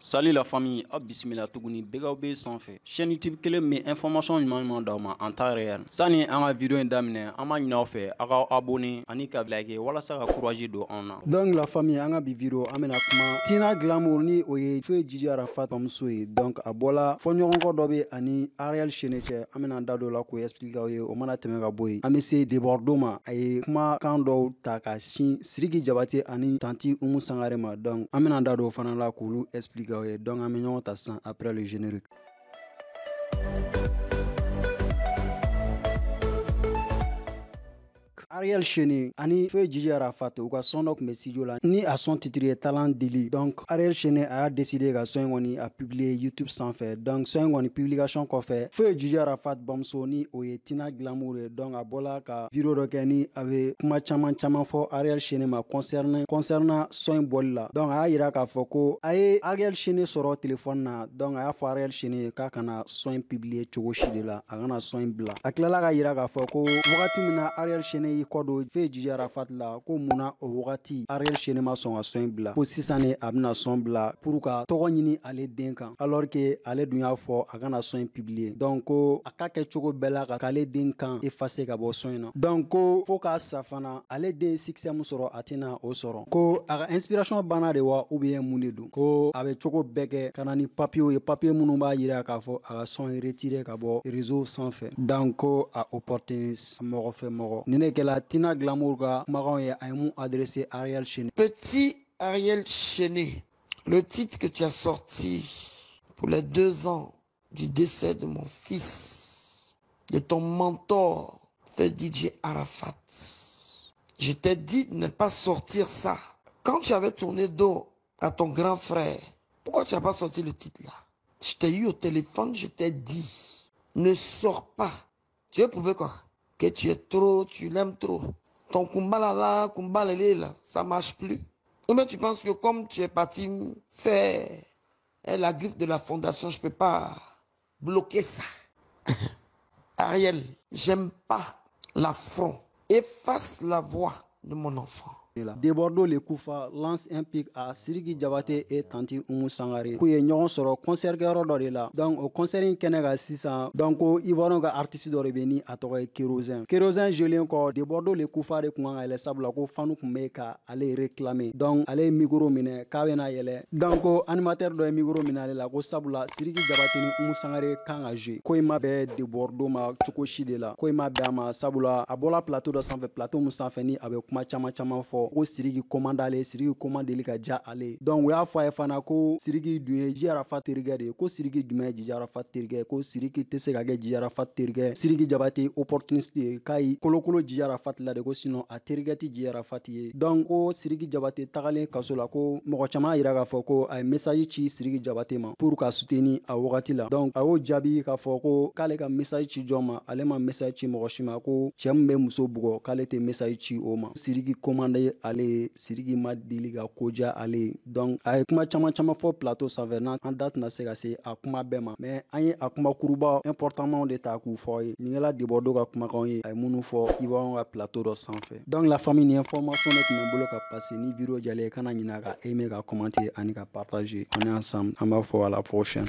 Sali la famille aw bisimila tuguni bɛgaw be sanfɛ chaîne youtube kelen min information ɲuman ɲuman en temps réel sanni an ka video in daminɛ an b'a ɲini aw abonné ani ka walasa courage an. Donc la famille an ka bi an kuma tina glamour ni o ye feu jiji arafat donc a bɔla fɔɲɔgɔnkɔ dɔ ani ariel chene cɛ an la k'o explique aw ye o mana tɛmɛ an se debordo ma a jabate ani tanti umu sangare ma donc an dɔw fana la donc an be ɲɔgɔn ta sisan après le générique ariel chene ani feu jiji arafat u ka sɔn dɔ kun be studio la ni a sɔn titre ye talan deli donc ariel chene a y'a décidé ka sɔn kɔni a publier youtube sanfɛ donc sɔn kɔni publication kɔfɛ feu jiji arafat bamuso ni o ye tina glamour ye. Donc a bɔla ka video dɔ kɛ ni a be kuma caaman caaman fɔ ariel chene ma concerne concernant sɔn bɔli la. Donc a y'a yira k'a fɔ ko a ye ariel chene sɔrɔ telefɔni na. Donc a y'a fɔ ariel chene ye k'a kana sɔn publier cogo si de la. A kana sɔn bila. A tilala ka yira k'a fɔ ko wagati min na ariel chene y'i kɔ don fe jiji arafat la ko mun na o wagati ariyɛl chene ma sɔn ka sɔn bila. Ko sisan ne a bena sɔn bila pur ka tɔgɔ ɲini ale den kan alors ke ale dun y'a fɔ a kana sɔn publier. Donc ko a ka kɛ cogo bɛɛ la k'ale den kan efase ka bɔ sɔn na. Donc ko fɔɔ k'a sa fana ale den sikisɛ min sɔrɔ a tɛna o sɔrɔ. Ko a ka inspirasiɔn banna de wa ou bien mun de don? Ko a be cogo bɛɛ kɛ ka na ni papiyew ye. Papiye minnu b'a yira k'a fɔ a ka sɔn retire ka bɔ réseau sanfɛ. Donc ko a opportuniste mɔgɔ fɛ mɔgɔ. Ni ne kɛla tina Glamour Ariel Chené. Petit Ariel Chené, le titre que tu as sorti pour les deux ans du décès de mon fils, de ton mentor, fait DJ Arafat. Je t'ai dit de ne pas sortir ça. Quand tu avais tourné dos à ton grand frère, pourquoi tu n'as pas sorti le titre là? Je t'ai eu au téléphone, je t'ai dit, ne sors pas. Tu veux prouver quoi? Que tu es trop, tu l'aimes trop. Ton kumbala là, kumbala là, ça marche plus. Ou bien tu penses que comme tu es parti faire la griffe de la fondation, je peux pas bloquer ça? Ariel, j'aime pas l'affront. Efface la voix de mon enfant. La debordo le kufa lance un pic à siriki jabate e tanti umu sangare k'u ye ɲɔgɔn sɔrɔ concert de la. Donc o concert in kɛnɛ ka sisan donc ivoirien artiste dɔ de be ni a tɔgɔ ye kerosɛn kerosɛn jelen kɔ le kufa de kun kan ka ale réclame donc ale ye mikoro minɛ k'a yɛlɛ. Donc animateur la ko sabula siriki jabate ni umu sangare kan ka joue ko ma de la. Ma bɛn a sabula a bɔla plateau dɔ sanfɛ plateau min sanfɛ ni ko siriki komanda ale siriki komandeli ka ja ale. Donc u y'a fɔ a ye fana ko siriki dun ye ji arafa terikɛ de ye. Ko siriki jumɛn ye jiji arafa terikɛ. Ko siriki tɛ se ka kɛ jiji arafa terikɛ. Siriki jabate opportuniste ye. K'a ye kolokolo jiji arafati la de ko sinon a terikɛ tɛ jiji arafati ye. Donc ko siriki jabate tagalen kaso la ko mɔgɔ caman yira k'a fɔ ko a ye message ci siriki jabate ma pour ka soutenir a wagati la. Donc a y'o jaabi k'a fɔ ko k'ale ka message ci jɔn ma? Ale ma message ci mɔgɔ si ma ko cɛɛ min be muso bugɔ k'ale tɛ message ci o ma. Siriki commande ale ye siriki ma ka koja ale. Ye donc a ye kuma caaman caaman fɔ plateau sanfɛ n'an an da tɛna se ka se a kuma bɛɛ ma. Mais an ye a kuma kuruba importantmanw de ta k'u fɔ ye. Nin kɛla ka kumakanw ye. A ye minnu fɔ ka plateau dɔ sanfɛ. Donc la famille ni information de tun bɛ n bolo ka passe ni video jalen kana ɲina ka aimer ka commenter ani ka partager. On est ensemble. An b'a fɔ à la prochaine